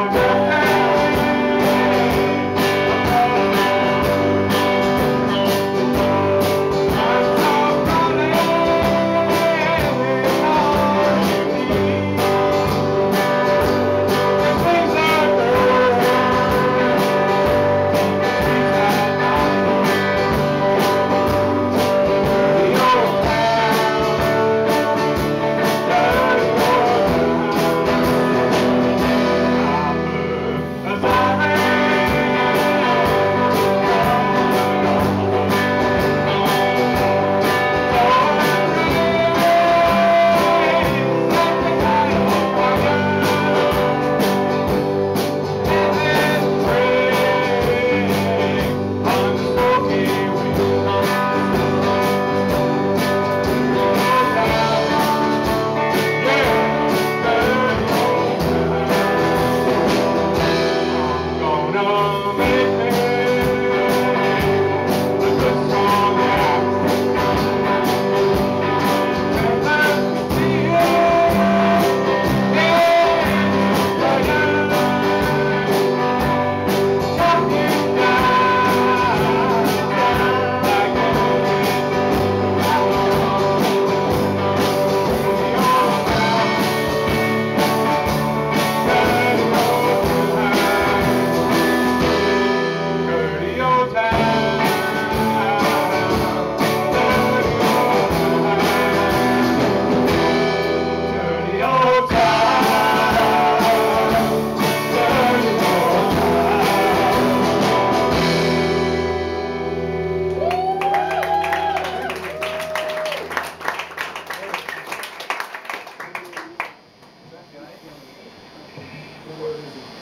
Oh, where is it?